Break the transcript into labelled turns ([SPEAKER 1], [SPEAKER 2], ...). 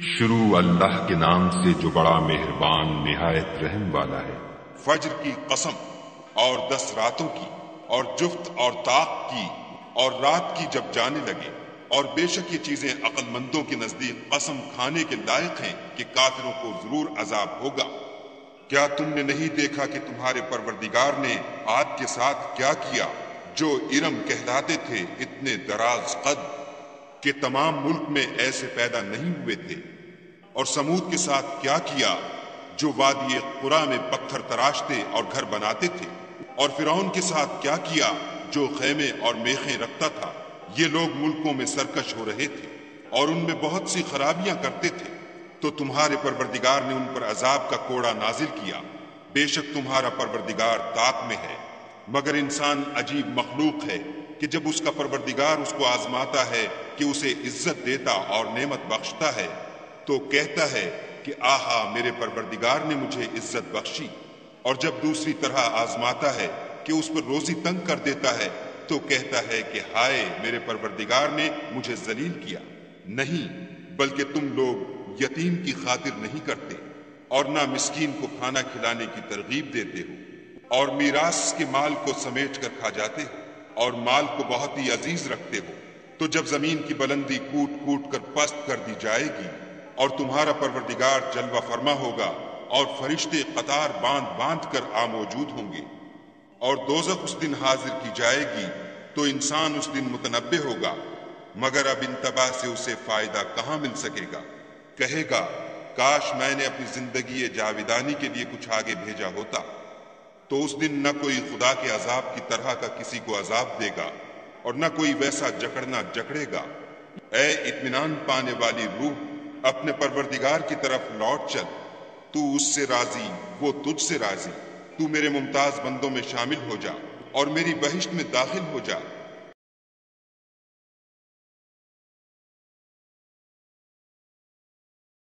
[SPEAKER 1] शुरू अल्लाह के नाम से जो बड़ा मेहरबान, निहायत रहम वाला है।
[SPEAKER 2] फज्र की कसम और दस रातों की और जुफ्त और ताक की और रात की जब जाने लगे और बेशक ये चीज़ें अकलमंदों के नज़दीक कसम खाने के लायक हैं कि काफिरों को ज़रूर अजाब होगा। क्या तुमने नहीं देखा कि तुम्हारे परवरदिगार ने आद के साथ क्या किया? जो इरम कहलाते थे, इतने दराज कद। कि तमाम मुल्क में ऐसे पैदा नहीं हुए थे। और समूद के साथ क्या किया जो वादी कुरा में पत्थर तराशते और घर बनाते थे? और फिरौन के साथ क्या किया जो खेमे और मेखें रखता था? ये लोग मुल्कों में सरकश हो रहे थे और उनमें बहुत सी खराबियाँ करते थे। तो तुम्हारे परवरदिगार ने उन पर अजाब का कोड़ा नाजिल किया। बेशक तुम्हारा परवरदिगार ताक में है, मगर इंसान अजीब मखलूक है। कि जब उसका परवरदिगार उसको आजमाता है कि उसे इज़्ज़त देता और नेमत बख्शता है तो कहता है कि आहा, मेरे परवरदिगार ने मुझे इज़्ज़त बख्शी। और जब दूसरी तरह आजमाता है कि उस पर रोजी तंग कर देता है तो कहता है कि हाय, मेरे परवरदिगार ने मुझे जलील किया। नहीं, बल्कि तुम लोग यतीम की खातिर नहीं करते और ना मिस्कीन को खाना खिलाने की तरगीब देते हो और मीरास के माल को समेट कर खा जाते हो। और माल को बहुत ही अज़ीज़ रखते हो तो जब ज़मीन की बुलंदी कूट कूट कर पस्त कर दी जाएगी और तुम्हारा परवरदिगार जलवा फरमा होगा और फरिश्ते कतार बाँध बाँध कर आ मौजूद होंगे और दोजख उस दिन हाजिर की जाएगी तो इंसान उस दिन मुतनबे होगा, मगर अब इंतबा से उसे फ़ायदा कहाँ मिल सकेगा? कहेगा, काश मैंने अपनी ज़िंदगी जाविदानी के लिए कुछ आगे भेजा होता। तो उस दिन न कोई खुदा के अजाब की तरह का किसी को अजाब देगा और न कोई वैसा जकड़ना जकड़ेगा। ए इत्मीनान पाने वाली रूह, अपने परवरदिगार की तरफ़ लौट चल। तू उससे राज़ी, वो तुझसे राज़ी। तू मेरे मुमताज़ बंदों में शामिल हो जा और मेरी बहिश्त में दाखिल हो जा।